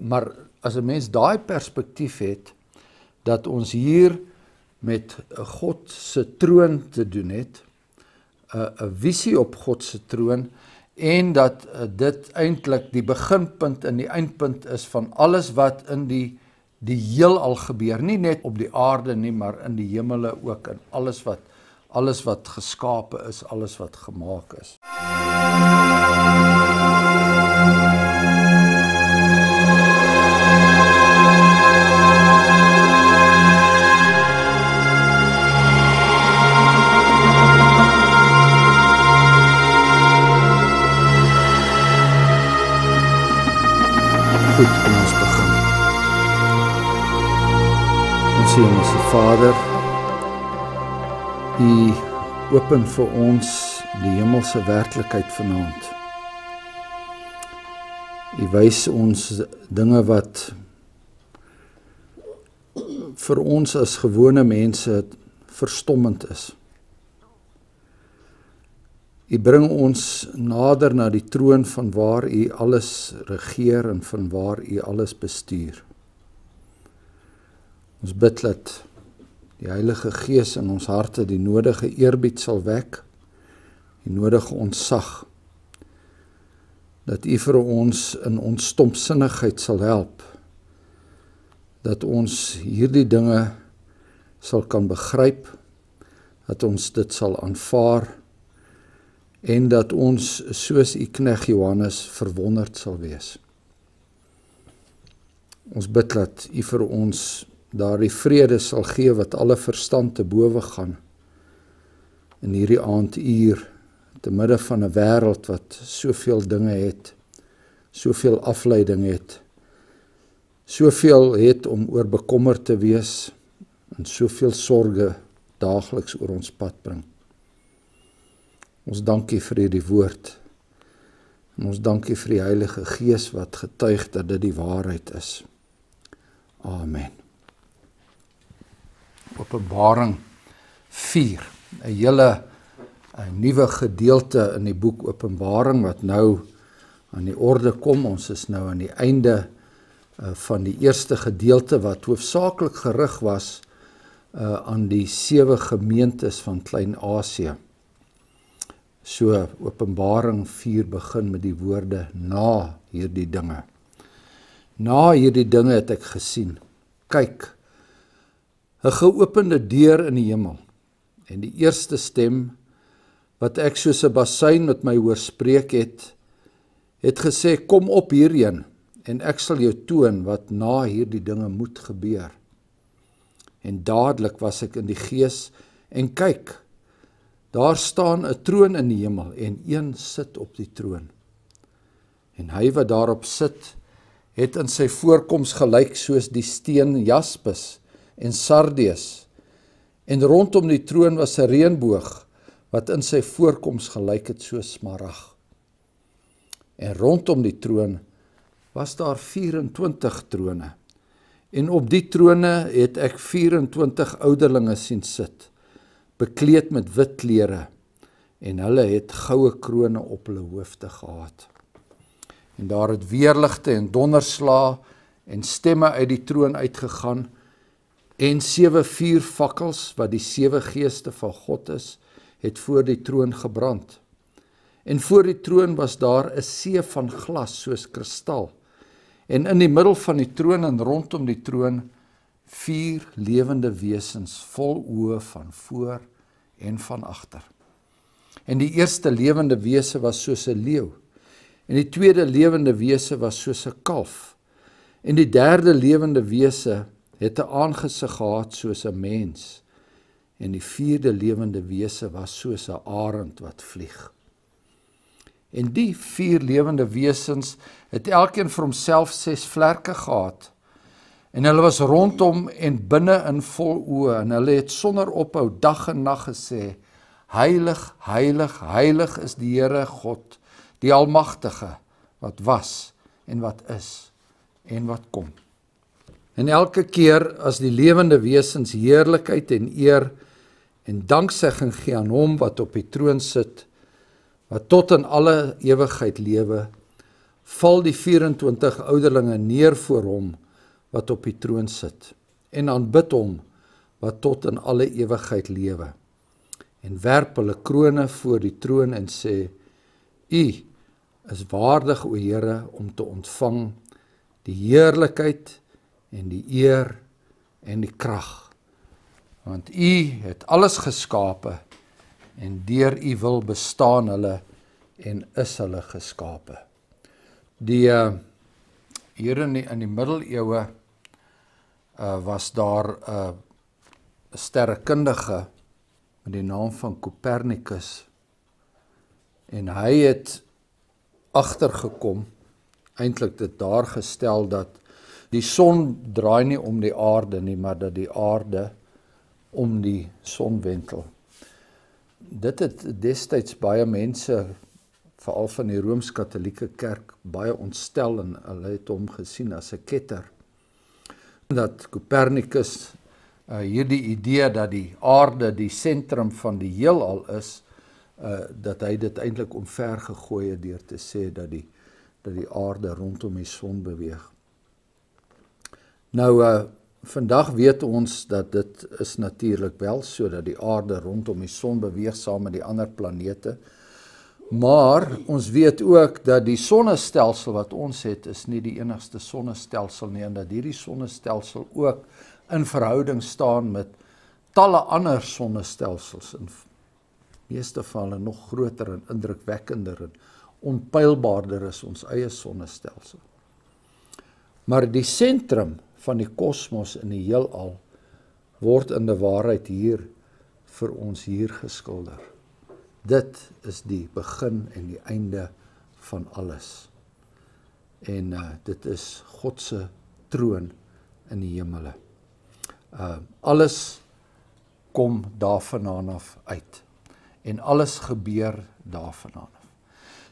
Maar as 'n mens daai perspektief het dat ons hier met God se troon te doen het, 'n 'n visie op God se troon en dat uh, dit eintlik die beginpunt en die eindpunt is van alles wat in die die heelal gebeur, nie net op die aarde nie, maar in die hemele ook en alles wat alles wat geskape is, alles wat gemaak is. Goed, Sien ons Vader U open vir ons die hemelse werklikheid vanaand. U wys ons dinge wat vir ons as gewone mense verstommend is. U bring ons nader na die troon van waar U alles regeer en van waar U alles bestuur. Ons bid dat die Heilige Gees in ons harte die nodige eerbied sal wek, die nodige ontzag dat U vir ons in ons stompsinnigheid sal help dat ons hierdie dinge sal kan begryp dat ons dit sal aanvaar en dat ons soos u knegg Johannes verwonderd sal wees. Ons bid dat u vir ons daardie vrede sal gee wat alle verstand te bowe gaan. In hierdie aanduur te midde van 'n wêreld wat soveel dinge het soveel afleiding het soveel het om oor bekommerd te wees en soveel sorges daagliks oor ons pad bring. Ons dankie vir hierdie woord en ons dankie vir die Heilige Gees wat getuig dat dit die waarheid is. Amen Openbaring 4, 'n hele 'n nuwe gedeelte in die boek Openbaring wat nou aan die orde kom. Ons is nou aan die einde uh, van die eerste gedeelte wat hoofsaaklik gerig was uh, aan die sewe gemeentes van Klein-Asië. So Openbaring 4 begin met die woorde na hierdie dinge. Na hierdie dinge het ek gesien. Kyk 'n geopende deur in die hemel. En die eerste stem wat ek soos 'n bassein met my hoor spreek het, het gesê: "Kom op hierheen en ek sal jou toon wat na hierdie dinge moet gebeur." En dadelik was ek in die gees en kyk, daar staan 'n troon in die hemel en een sit op die troon. En hy wat daarop sit, het in sy voorkoms gelyk soos die steen jaspis en sardius. En rondom die troon was 'n reënboog wat in sy voorkoms gelyk het so smarag. En rondom die troon was daar 24 trone. En op die trone het ek 24 ouderlinge sien sit, bekleed met wit klere, en hulle het goue krones op hulle hoofde gehad. En daar het weerligte en donderslae en stemme uit die troon uitgegaan en sewe vuurvakkels wat die sewe geeste van God is, het voor die troon gebrand. En voor die troon was daar 'n see van glas soos kristal. En in die middel van die troon en rondom die troon vier lewende wesens vol oë van voor en van agter. En die eerste lewende wese was soos 'n leeu. En die tweede lewende wese was soos 'n kalf. En die derde lewende wese het 'n aangesig gehad soos 'n mens en die vierde lewende wese was soos 'n arend wat vlieg. En die vier lewende wesens het elkeen vir homself ses vlerke gehad. En hulle was rondom en binne in vol oë en hulle het sonder ophou dag en nag gesê: Heilig, heilig, heilig is die Here God, die Almagtige, wat was en wat is en wat kom. En elke keer as die lewende wesens heerlikheid en eer en danksegging gee aan hom wat op die troon sit wat tot in alle ewigheid lewe, val die 24 ouderlinge neer voor hom wat op die troon sit en aanbid hom wat tot in alle ewigheid lewe en werp hulle krones voor die troon en sê u is waardig o Here om te ontvang die heerlikheid en die eer en die krag. Want u het alles geskape en deur u wil bestaan hulle en is hulle geskape. Die uh, hier in die, in die middeleeue uh, was daar 'n uh, sterrekundige met die naam van Copernicus en hy het agtergekom eintlik dit daar gestel dat die son draai nie om die aarde nie maar dat die aarde om die son wentel. Dit het destyds baie mense veral van die Rooms-Katolieke Kerk baie ontstel en hulle het hom gesien as 'n ketter. Dat Copernicus uh hierdie idee dat die aarde die sentrum van die heelal is uh dat hy dit eintlik omver gegooi het deur te sê dat die dat die aarde rondom die son beweeg. Nou uh vandag weet ons dat dit is natuurlik wel so dat die aarde rondom die son beweeg saam met die ander planete. Maar ons weet ook dat die sonnestelsel wat ons het is nie die enigste sonnestelsel nie en dat hierdie sonnestelsel ook in verhouding staan met talle ander sonnestelsels en meeste hulle nog groter en indrukwekkender en onpylbaarder is ons eie sonnestelsel. Maar die sentrum van die kosmos in die heelal word in die waarheid hier vir ons hier geskilder. Dit is die begin en die einde van alles. En uh, dit is God se troon in die hemele uh alles kom daarvandaan af uit en alles gebeur daarvandaan af.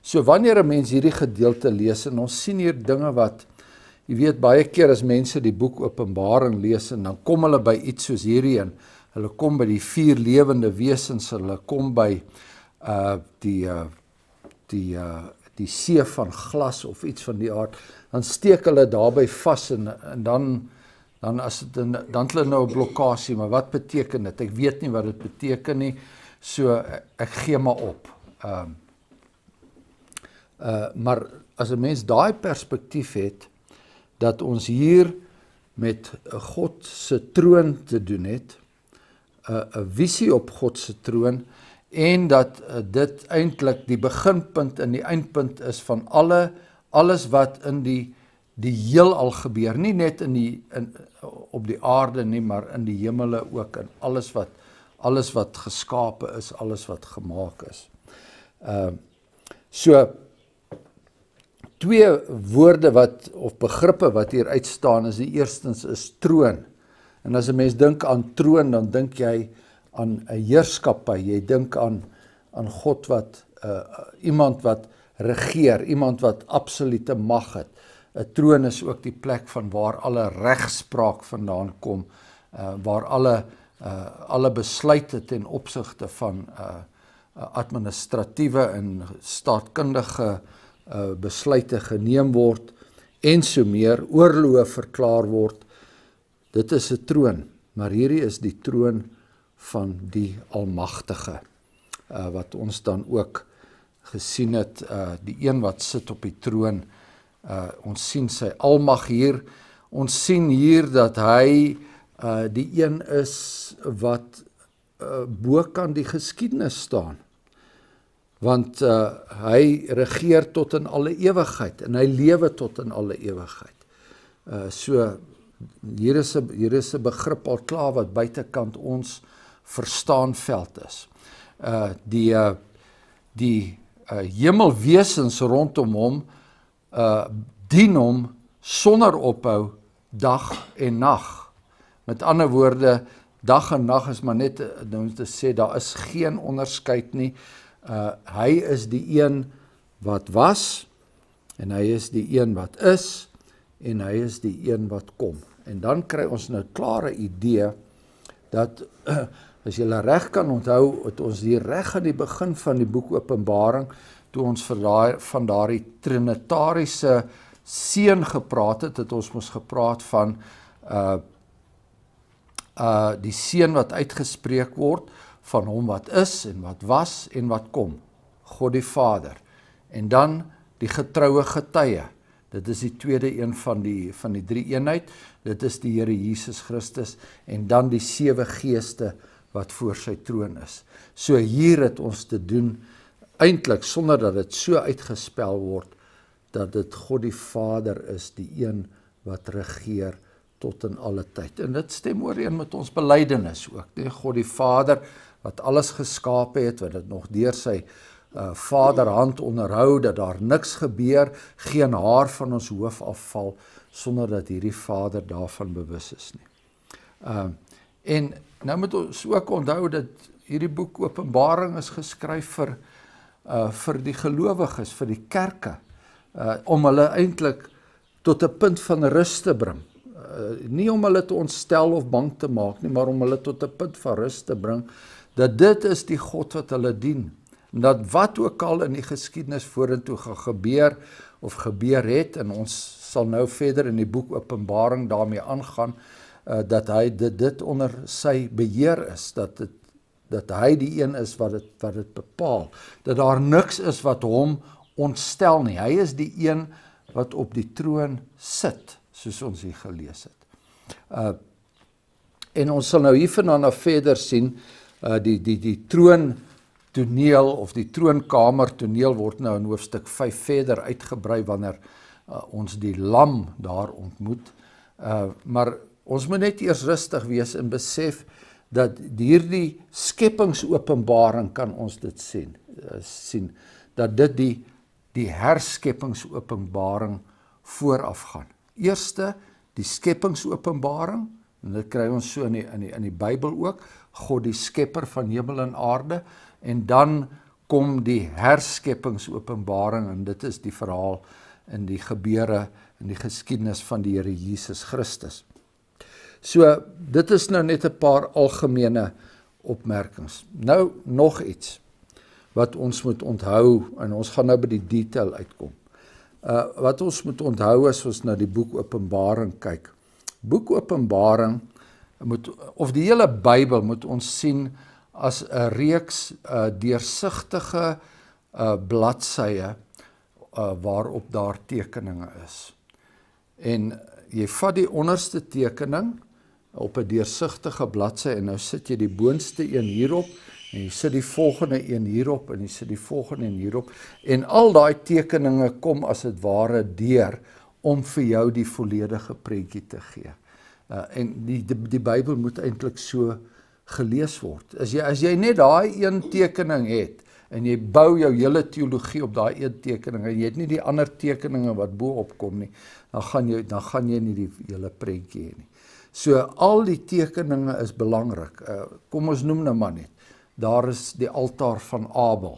So wanneer 'n mens hierdie gedeelte lees en ons sien hier dinge wat jy weet baie keer as mense die boek Openbaring lees en dan kom hulle by iets soos hierdie en hulle kom by die vier lewende wesens, hulle kom by uh die uh die uh die see van glas of iets van die aard, dan steek hulle daarbey vas en en dan dan as dit dan dan hulle nou 'n blokkade, maar wat beteken dit? Ek weet nie wat dit beteken nie. So ek gee maar op. Ehm um, uh maar as 'n mens daai perspektief het dat ons hier met God se troon te doen het, 'n uh, 'n visie op God se troon en dat uh, dit eintlik die beginpunt en die eindpunt is van alle alles wat in die die heelal gebeur, nie net in die in op die aarde nie, maar in die hemele ook en alles wat alles wat geskape is, alles wat gemaak is. Ehm uh, so twee woorde wat of begrippe wat hier uitstaan is die eerstens is troon. En as 'n mens dink aan troon, dan dink jy aan 'n heerskappy. Jy dink aan aan God wat uh iemand wat regeer, iemand wat absolute mag het. 'n troon is ook die plek van waar alle regspraak vandaan kom, uh waar alle uh alle besluite ten opsigte van uh administratiewe en staatkundige uh besluite geneem word en so meer oorloë verklaar word. Dit is 'n troon, maar hierdie is die troon van die Almagtige. Uh wat ons dan ook gesien het, uh die een wat sit op die troon uh Uh ons sien sy almag hier. Ons sien hier dat hy uh die een is wat uh bo kan die geskiedenis staan. Want uh hy regeer tot in alle ewigheid en hy lewe tot in alle ewigheid. Uh so hier is 'n hier is 'n begrip al klaar wat buitekant ons verstaan veld is. Uh die uh die uh hemelwesens rondom hom uh dien hom sonder ophou dag en nag. Met ander woorde, dag en nag is maar net nou om te sê daar is geen onderskeid nie. Hy is die een wat was en hy is die een wat is en hy is die een wat kom. En dan kry ons nou 'n klare idee dat as jy reg kan onthou, het ons hier reg aan die begin van die boek Openbaring toe ons vir daai van daardie trinitariese seun gepraat het, het ons mos gepraat van uh uh die seun wat uitgespreek word van hom wat is en wat was en wat kom. God die Vader. En dan die getroue getuie. Dit is die tweede een van die van die drie eenheid. Dit is die Here Jesus Christus en dan die sewe geeste wat voor sy troon is. So hier het ons te doen eintlik sonder dat dit so uitgespel word dat dit God die Vader is, die een wat regeer tot in alle tyd. En dit stem ooreen met ons belydenis ook. Nee, God die Vader wat alles geskaap het, wat dit nog deur sy uh, Vaderhand onderhou dat daar niks gebeur, geen haar van ons hoof afval sonder dat hierdie Vader daarvan bewus is nie. Ehm uh, en nou moet ons ook onthou dat hierdie boek Openbaring is geskryf vir uh vir die gelowiges, vir die kerke, uh om hulle eintlik tot 'n punt van rus te bring. Uh nie om hulle te ontstel of bang te maak nie, maar om hulle tot 'n punt van rus te bring dat dit is die God wat hulle dien. En dat wat ook al in die geskiedenis vorentoe gaan gebeur of gebeur het en ons sal nou verder in die boek Openbaring daarmee aangaan uh, dat hy dit dit onder sy beheer is dat dit dat hy die een is wat dit wat dit bepaal dat daar niks is wat hom ontstel nie hy is die een wat op die troon sit soos ons hier gelees het uh en ons sal nou hiervandaan af verder sien uh die die die troon toneel of die troonkamer toneel word nou in hoofstuk 5 verder uitgebrei wanneer uh, ons die lam daar ontmoet. Uh maar ons moet net eers rustig wees en besef dat hierdie skepingsopenbaring kan ons dit sien uh, sien dat dit die die herskepingsopenbaring voorafgaan. Eerste die skepingsopenbaring en dit kry ons so in die in die in die Bybel ook God die skepper van hemel en aarde en dan kom die herskepingsopenbaring en dit is die verhaal in die gebeure in die geskiedenis van die Here Jesus Christus. So dit is nou net 'n paar algemene opmerkings. Nou nog iets wat ons moet onthou en ons gaan nou by die detail uitkom. Uh wat ons moet onthou as ons na die boek Openbaring kyk. Boek Openbaring moet of die hele Bybel moet ons sien as 'n reeks uh deursigtige uh bladsye uh, waarop daar tekeninge is. En jy vat die onderste tekening op 'n deursigtige bladsy en nou sit jy die boonste een hierop en jy sit die volgende een hierop en jy sit die volgende een hierop en al daai tekeninge kom as dit ware deur om vir jou die volledige prentjie te gee. Uh, en die die, die Bybel moet eintlik so gelees word. As jy as jy net daai een tekening het, en jy bou jou hele teologie op daai een tekening en jy het nie die ander tekeninge wat bo op kom nie, dan gaan jy dan gaan jy nie die hele prentjie hê nie. So al die tekeninge is belangrik. Uh, kom ons noem nou maar net. Daar is die altaar van Abel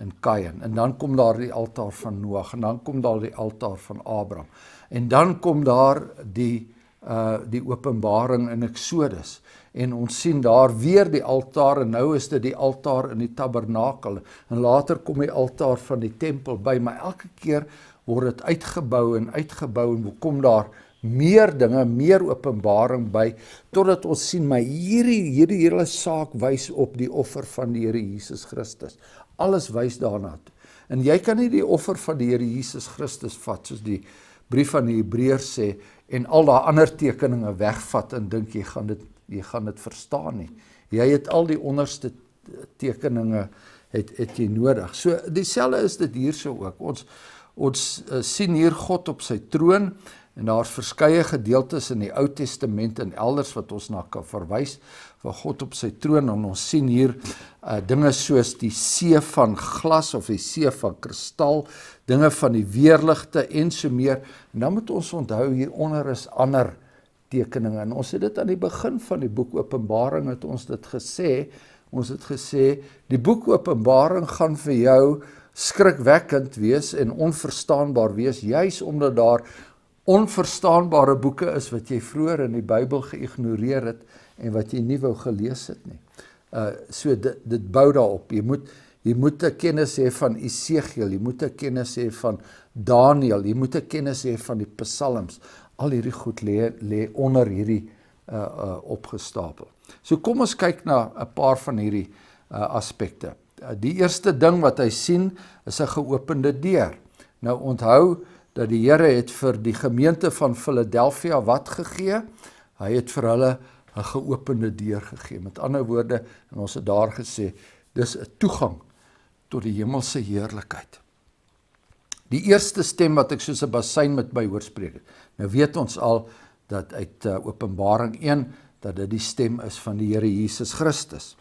en Kain en dan kom daar die altaar van Noag en dan kom daar die altaar van Abraham. En dan kom daar die uh die openbaring in Eksodus en ons sien daar weer die altaar en nou is dit die altaar in die tabernakel en later kom die altaar van die tempel by maar elke keer word dit uitgebou en uitgebou en kom daar meer dinge meer openbaring by totdat ons sien maar hierdie hierdie hele saak wys op die offer van die Here Jesus Christus alles wys daarna en jy kan nie die offer van die Here Jesus Christus vat soos die brief aan die Hebreërs sê en al daai ander tekeninge wegvat en dink jy gaan dit jy gaan dit verstaan nie. Jy het al die onderste tekeninge het het jy nodig. So dieselfde is dit hierso ook. Ons ons uh, sien hier God op sy troon en daar's verskeie gedeeltes in die Ou Testament en elders wat ons na kan verwys van God op sy troon en ons sien hier uh, dinge soos die see van glas of die see van kristal, dinge van die weerligte en so meer. En dan moet ons onthou hier onder is ander tekeninge. En ons het dit aan die begin van die boek Openbaring het ons dit gesê. Ons het gesê die boek Openbaring gaan vir jou skrikwekkend wees en onverstaanbaar wees juis omdat daar onverstaanbare boeke is wat jy vroeër in die Bybel geïgnoreer het en wat jy nie wou gelees het nie. Uh so dit dit bou daarop. Jy moet Jy moet 'n kennis hê van Esegiel, jy moet 'n kennis hê van Daniël, jy moet 'n kennis hê van die Psalms. Al hierdie goed lê lê onder hierdie uh uh opgestapel. So kom ons kyk na 'n paar van hierdie uh aspekte. Uh, die eerste ding wat hy sien is 'n geopende deur. Nou onthou dat die Here het vir die gemeente van Philadelphia wat gegee? Hy het vir hulle 'n geopende deur gegee. Met ander woorde, en ons het daar gesê, dis 'n toegang tot die hemelse heerlikheid. Die eerste stem wat ek soos 'n bassein met my hoor spreek. Nou weet ons al dat uit uh, Openbaring 1 dat dit die stem is van die Here Jesus Christus.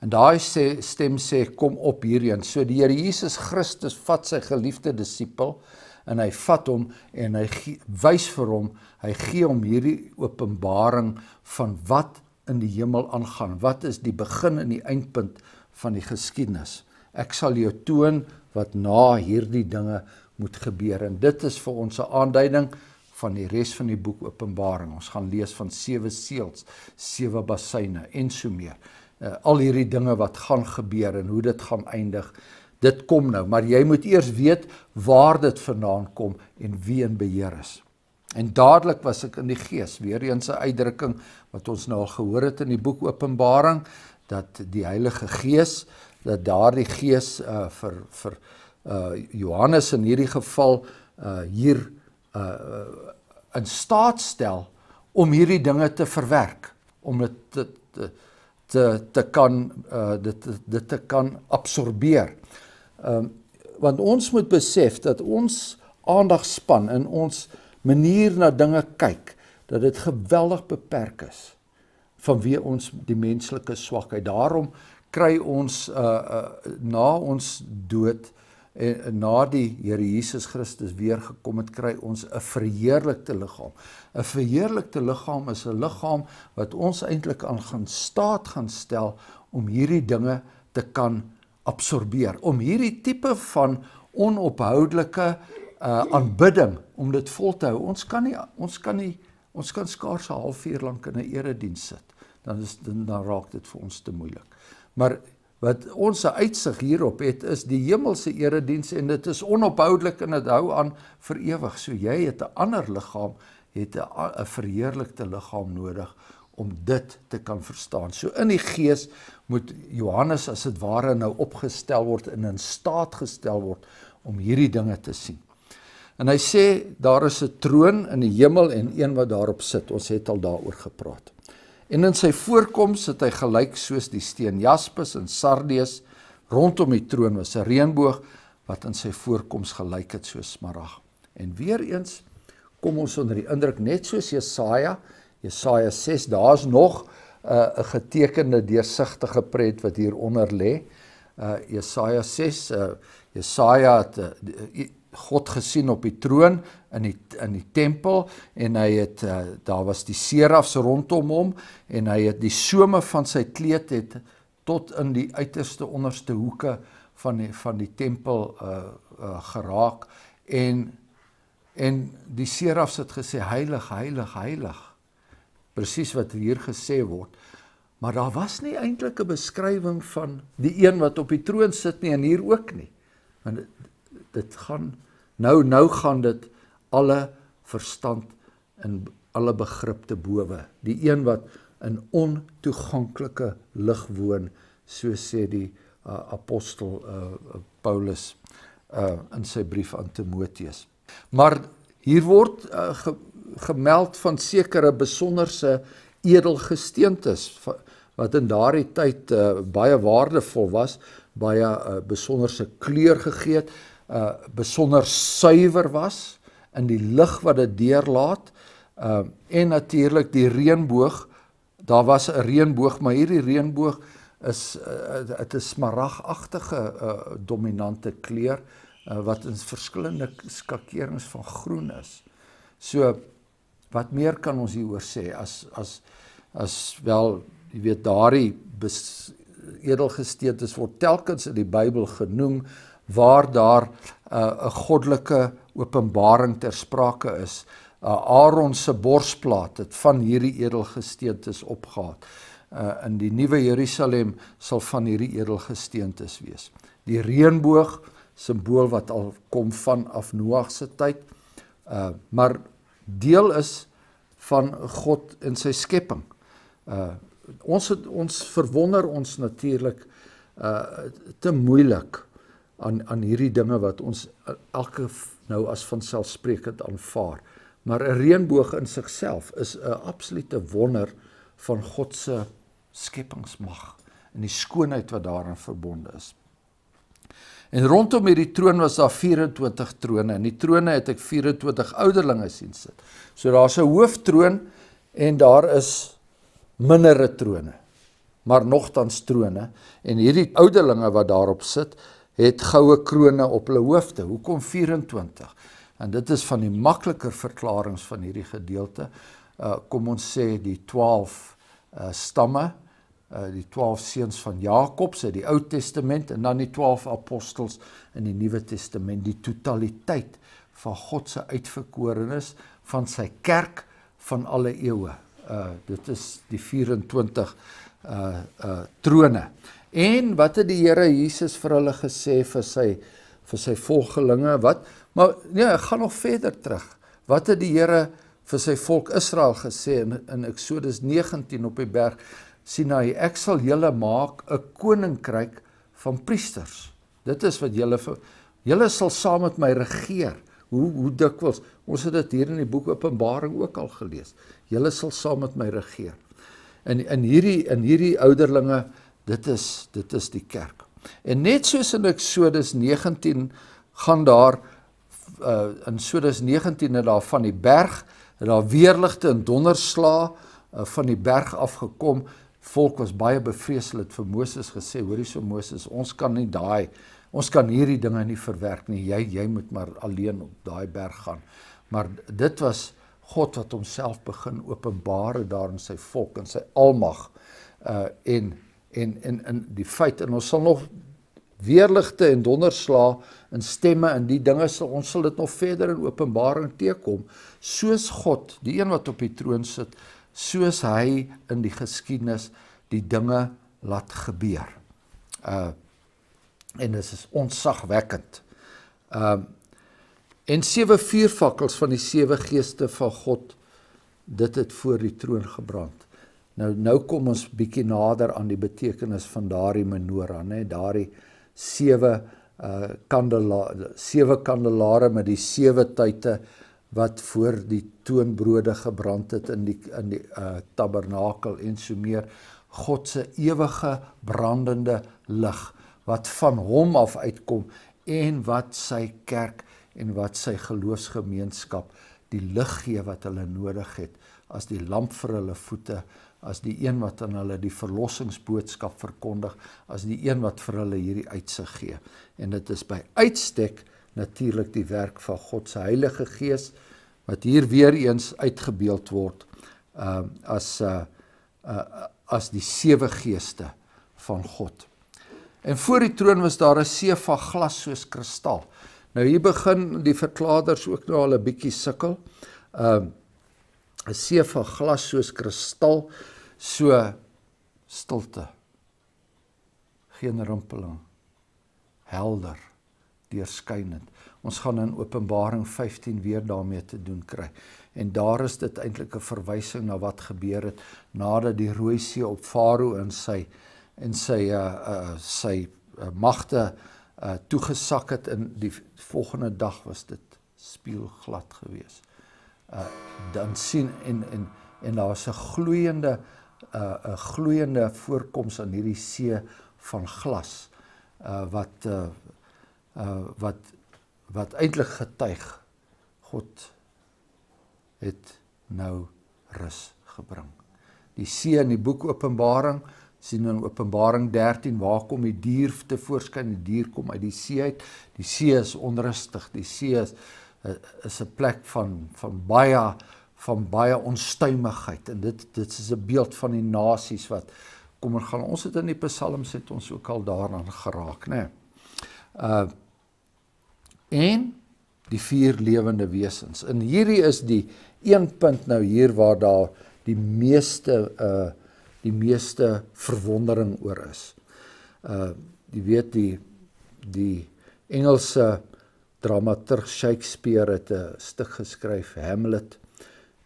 En daai sê stem sê kom op hierheen. So die Here Jesus Christus vat sy geliefde disipel en hy vat hom en hy wys vir hom, hy gee hom hierdie openbaring van wat in die hemel aangaan. Wat is die begin en die eindpunt van die geskiedenis? Ek sal jou toon wat na hierdie dinge moet gebeur en dit is vir ons 'n aanduiding van die res van die boek Openbaring. Ons gaan lees van sewe seels, sewe bassyne en so meer. Uh, al hierdie dinge wat gaan gebeur en hoe dit gaan eindig. Dit kom nou, maar jy moet eers weet waar dit vandaan kom en wie in beheer is. En dadelik was ek in die gees, weer eens 'n uitdrukking wat ons nou al gehoor het in die boek Openbaring dat die Heilige Gees dat daardie gees uh vir vir uh Johannes in hierdie geval uh hier uh in staat stel om hierdie dinge te verwerk om dit te te te, te kan uh dit dit te kan absorbeer. Ehm um, want ons moet besef dat ons aandagspan in ons manier na dinge kyk dat dit geweldig beperk is vanweë ons die menslike swakheid. Daarom kry ons uh, uh na ons dood en na die Here Jesus Christus weer gekom het kry ons 'n verheerlikte liggaam. 'n Verheerlikte liggaam is 'n liggaam wat ons eintlik aan gaan staat gaan stel om hierdie dinge te kan absorbeer, om hierdie tipe van onophoudelike uh aanbidding om dit vol te hou. Ons kan nie ons kan nie ons kan skaars 'n halfuur lank in 'n erediens sit. Dan is dan raak dit vir ons te moeilik. Maar wat ons se uitsig hierop het is die hemelse erediens en dit is onophoudelik en dit hou aan vir ewig. So jy het 'n ander liggaam, het 'n verheerlikte liggaam nodig om dit te kan verstaan. So in die gees moet Johannes as dit ware nou opgestel word en in staat gestel word om hierdie dinge te sien. En hy sê daar is 'n troon in die hemel en een wat daarop sit. Ons het al daaroor gepraat. En in sy voorkoms het hy gelyk soos die steen jaspis en sardius. Rondom die troon was 'n reënboog wat in sy voorkoms gelyk het soos smarag. En weer eens kom ons onder die indruk net soos Jesaja, Jesaja 6, daar's nog 'n uh, getekende deursigtige pret wat hier onder lê. Uh Jesaja 6, uh Jesaja het uh, God gesien op die troon in die in die tempel en hy het uh, daar was die serafs rondom hom en hy het die some van sy kleed het tot in die uiterste onderste hoeke van die van die tempel uh, uh geraak en en die serafs het gesê heilig heilig heilig presies wat hier gesê word. Maar daar was nie eintlik 'n beskrywing van die een wat op die troon sit nie en hier ook nie. Want dit gaan nou nou gaan dit alle verstand en alle begrip te bowe. Die een wat in ontoeganklike lig woon so sê die uh, apostel uh, Paulus uh, in sy brief aan Timoteus. Maar hier word uh, ge, gemeld van sekere besonderse edelgesteentes wat in daardie tyd uh, baie waardevol was baie uh, besonderse kleur gegee het uh besonder suiwer was in die lig wat dit deurlaat. Uh en natuurlik die reënboog. Daar was 'n reënboog, maar hierdie reënboog is dit uh, is smaragagtige uh dominante kleur uh, wat in verskillende skakerings van groen is. So wat meer kan ons hieroor sê as as as wel jy weet daardie edelgesteentes word telkens in die Bybel genoem waar daar 'n uh, 'n goddelike openbaring ter sprake is. Uh, Aaron se borsplaat het van hierdie edelgesteentes opgehaat. Uh, in die nuwe Jerusalem sal van hierdie edelgesteentes wees. die reënboog simbool wat al kom van af Noag se tyd. Uh maar deel is van God in sy skepping. Uh ons het, ons verwonder ons natuurlik uh te moeilik aan aan hierdie dinge wat ons elke nou as vanselfsprekend aanvaar. Maar 'n reënboog in sigself is 'n absolute wonder van God se skepingsmag en die skoonheid wat daarin verbonde is. En rondom hierdie troon was daar 24 trone en die trone het ek 24 ouderlinge sien sit. So daar's 'n hooftroon en daar is mindere trone, maar nogtans trone en hierdie ouderlinge wat daarop sit, het goue krones op hulle hoofde. Hoekom 24? En dit is van die makliker verklaringe van hierdie gedeelte. Uh kom ons sê die 12 uh stamme, uh die 12 seuns van Jakob se die Ou Testament en dan die 12 apostels in die Nuwe Testament, die totaliteit van God se uitverkorenes van sy kerk van alle eeue. Uh dit is die 24 uh uh trone. En wat het die Here Jesus vir hulle gesê vir sy vir sy volgelinge? Wat? Maar nee, ek gaan nog verder terug. Wat het die Here vir sy volk Israel gesê in in Eksodus 19 op die berg Sinai? Ek sal julle maak 'n koninkryk van priesters. Dit is wat julle julle sal saam met my regeer. Hoe hoe dikwels ons het dit hier in die boek Openbaring ook al gelees. Julle sal saam met my regeer. In in hierdie in hierdie ouderlinge Dit is dit is die kerk. En net soos in Eksodus 19 gaan daar uh in Eksodus 19 het daar van die berg het daar weerligte en donderslae uh, van die berg afgekom. Volk was baie bevrees hulle het vir Moses gesê, hoorie so Moses, ons kan nie daai ons kan hierdie dinge nie verwerk nie. Jy jy moet maar alleen op daai berg gaan. Maar dit was God wat homself begin openbaar daar in sy volk en sy almag uh en en en in die feit en ons sal nog weerligte en donderslae en stemme en die dinge sal ons sal dit nog verder in Openbaring teekom soos God die een wat op die troon sit soos hy in die geskiedenis die dinge laat gebeur. Uh en dit is onsagwekkend. Um uh, en sewe vuurvakkels van die sewe geeste van God dit het voor die troon gebrand. Nou nou kom ons bietjie nader aan die betekenis van daardie menorah, nê, daardie sewe uh kandelaare, sewe kandelaare met die sewe tye wat voor die toonbrode gebrand het in die in die uh tabernakel en so meer God se ewige brandende lig wat van hom af uitkom en wat sy kerk en wat sy geloofsgemeenskap die lig gee wat hulle nodig het as die lamp vir hulle voete as die een wat aan hulle die verlossingsboodskap verkondig, as die een wat vir hulle hierdie uitsig gee. En dit is by uitstek natuurlik die werk van God se Heilige Gees wat hier weer eens uitgebeeld word uh as uh, uh as die sewe geeste van God. En voor die troon was daar 'n see van glas soos kristal. Nou hier begin die verklaarders ook nou al 'n bietjie sukkel. Uh 'n see van glas soos kristal, so stilte. Geen rimpeling. Helder, deurskynend. Ons gaan in Openbaring 15 weer daarmee te doen kry. En daar is dit eintlik 'n verwysing na wat gebeur het nadat die Rooi See op Farao en sy en sy uh uh sy uh, magte uh toegesak het in die volgende dag was dit spieelglad geweest uh dan sien en en en daar's 'n gloeiende uh 'n gloeiende voorkoms aan hierdie see van glas uh wat uh uh wat wat eintlik getuig God het nou rus gebring. Die see in die boek Openbaring sien in Openbaring 13 waar kom die dier te voorskyn? Die dier kom uit die see uit. Die see is onrustig. Die see is Eh, is 'n plek van van baie van baie onstuimigheid en dit dit is 'n beeld van die nasies wat kom en gaan ons het in die psalms het ons ook al daaraan geraak nê. Nee. Uh en die vier lewende wesens. En hierdie is die een punt nou hier waar daar die meeste uh die meeste verwondering oor is. Uh jy weet die die Engelse dramaturg Shakespeare het 'n stuk geskryf Hamlet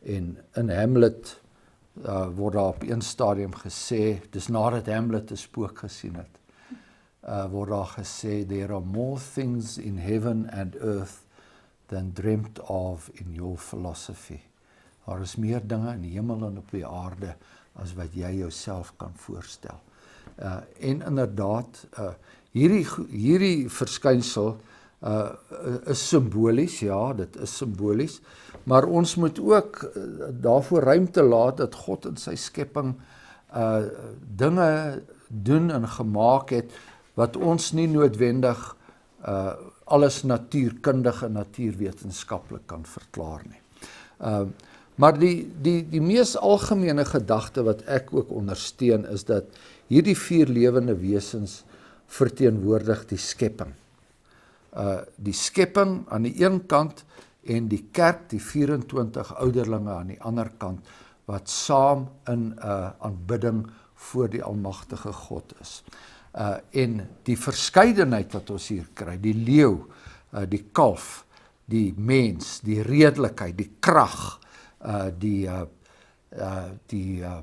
en in Hamlet uh, word daar op een stadium gesê dis nadat Hamlet 'n spook gesien het uh, word daar gesê there are more things in heaven and earth than dreamt of in your philosophy. Daar is meer dinge in die hemel en op die aarde as wat jy jouself kan voorstel. Uh, en inderdaad uh, hierdie hierdie verskynsel uh is simbolies ja dit is simbolies maar ons moet ook uh, daarvoor ruimte laat dat God in sy skepping uh dinge doen en gemaak het wat ons nie noodwendig uh alles natuurkundig en natuurwetenskaplik kan verklaar nie. Uh maar die die die mees algemene gedagte wat ek ook ondersteun is dat hierdie vier lewende wesens verteenwoordig die skepping uh die skepping aan die een kant en die kerk die 24 ouderlinge aan die ander kant wat saam in 'n uh, aanbidding voor die almagtige God is. Uh en die verskeidenheid wat ons hier kry, die leeu, uh die kalf, die mens, die redelikheid, die krag, uh die uh uh die uh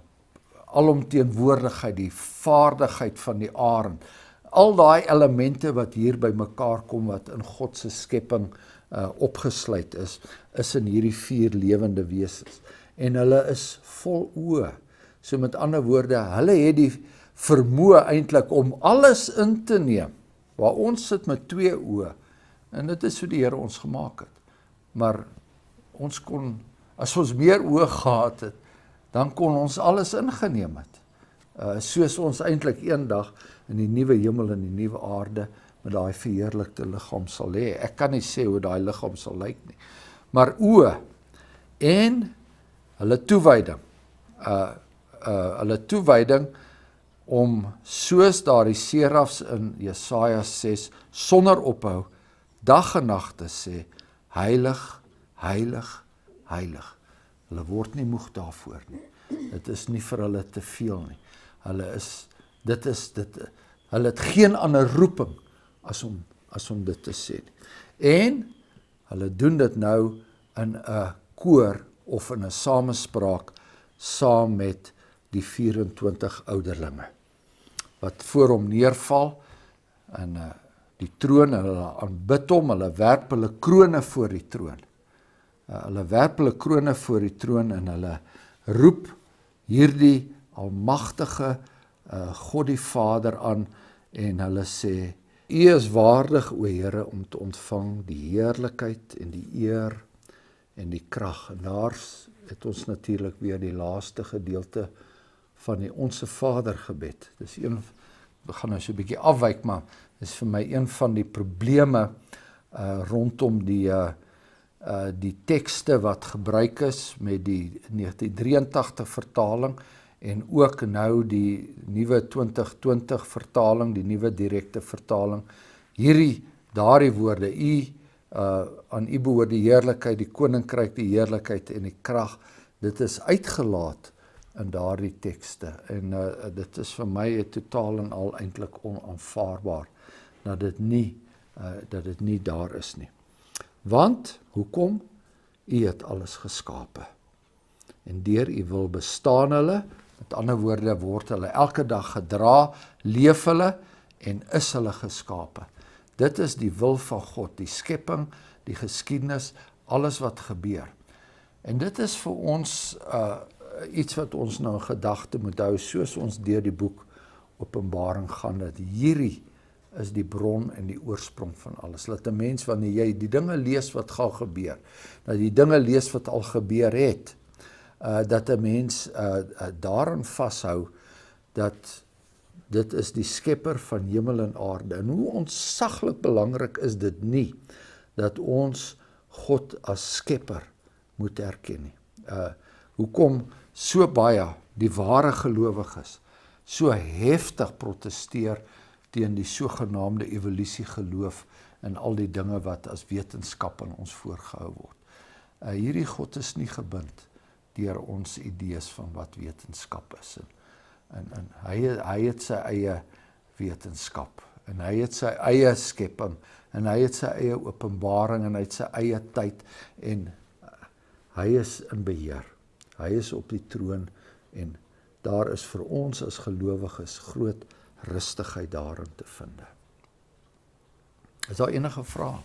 alomteenwoordigheid, die vaardigheid van die arend, al daai elemente wat hier by mekaar kom wat in God se skepping uh opgesluit is is in hierdie vier lewende wesens en hulle is vol oë. So met ander woorde, hulle het die vermoë eintlik om alles in te neem. Waar ons sit met twee oë en dit is hoe die Here ons gemaak het. Maar ons kon as ons meer oë gehad het, dan kon ons alles ingeneem het. Uh soos ons eintlik eendag in die nuwe hemel en die nuwe aarde met daai verheerlikte liggaam sal hê. Ek kan nie sê hoe daai liggaam sal lyk nie. Maar o en hulle toewyding. Uh uh hulle toewyding om soos daardie serafs in Jesaja 6 sonder ophou dag en nag te sê heilig heilig heilig. Hulle word nie moeg daarvoor nie. Dit is nie vir hulle te veel nie. Hulle is dit is dit hulle het geen ander roeping as om as om dit te sê nie. En hulle doen dit nou in 'n koor of in 'n samespraak saam met die 24 ouderlinge wat voor hom neerval in 'n uh, die troon en hulle aanbid hom, hulle werp hulle krones voor die troon. Uh, hulle werp hulle krones voor die troon en hulle roep hierdie almagtige uh, God die Vader aan en hulle sê U is waardig o Here om te ontvang die heerlikheid en die eer en die krag. En daar het ons natuurlik weer die laaste gedeelte van die onsse Vader gebed. Dis een begin nou so 'n bietjie afwyk maar is vir my een van die probleme uh rondom die uh uh die tekste wat gebruik is met die 1983 vertaling en ook nou die nuwe 2020 vertaling, die nuwe direkte vertaling. Hierdie daardie woorde u uh aan u behoort die heerlikheid, die koninkryk, die heerlikheid en die krag. Dit is uitgelaat in daardie tekste en uh dit is vir my totaal en al eintlik onaanvaarbaar dat dit nie uh dat dit nie daar is nie. Want hoekom u het alles geskape? En deur u wil bestaan hulle Met ander woorde word hulle elke dag gedra, leef hulle en is hulle geskape. Dit is die wil van God, die skepping, die geskiedenis, alles wat gebeur. En dit is vir ons uh iets wat ons in gedagte moet hou soos ons deur die boek Openbaring gaan dat hierdie is die bron en die oorsprong van alles. Laat 'n mens wanneer jy die dinge lees wat gaan gebeur, dat jy dinge lees wat al gebeur het, uh dat 'n mens uh, uh daaraan vashou dat dit is die skepper van hemel en aarde. En hoe ontsaglik belangrik is dit nie dat ons God as skepper moet erken nie. Uh hoekom so baie die ware gelowiges so heftig proteseer teen die sogenaamde evolusie geloof en al die dinge wat as wetenskap aan ons voorgehou word. Uh hierdie God is nie gebind deur ons idees van wat wetenskap is en en, en hy hy het sy eie wetenskap En hy het sy eie skepping en hy het sy eie openbaring en hy het sy eie tyd en hy is in beheer. Hy is op die troon en daar is vir ons as gelowiges groot rustigheid daarin te vind. Is daar enige vrae?